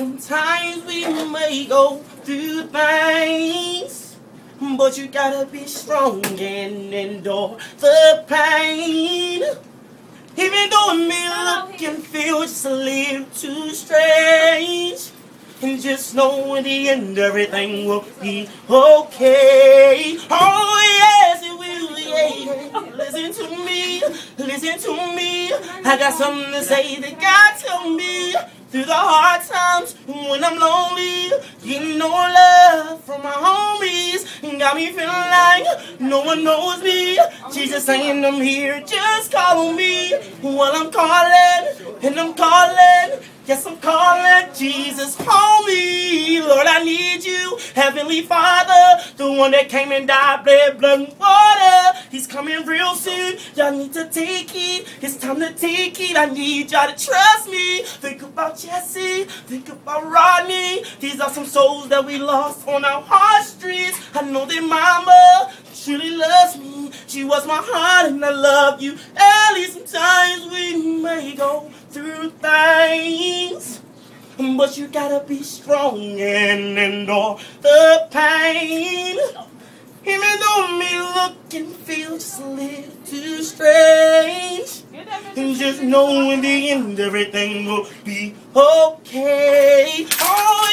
Sometimes we may go through things, but you gotta be strong and endure the pain. Even though it may look and feel just a little too strange. And just know in the end everything will be okay. Oh yes, it will. Yeah. Listen to me, listen to me. I got something to say that God told me through the hard times when I'm lonely. Getting no love from my homies and got me feeling like no one knows me. Jesus saying I'm here, just call on me while I'm calling and I'm calling. Yes, I'm calling Jesus, call me. Lord, I need you. Heavenly Father, the one that came and died, bled, blood, and water. He's coming real soon. Y'all need to take it. It's time to take it. I need y'all to trust me. Think about Jesse. Think about Rodney. These are some souls that we lost on our heartstrings. I know that mama truly loves me. She was my heart and I love you. Least sometimes we But you gotta be strong and endure the pain. Even though me look and feel just a little too strange. And just know in the end everything will be okay. Oh